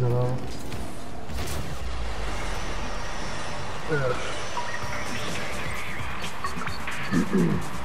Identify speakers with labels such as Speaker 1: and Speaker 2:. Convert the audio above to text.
Speaker 1: though.
Speaker 2: Yeah.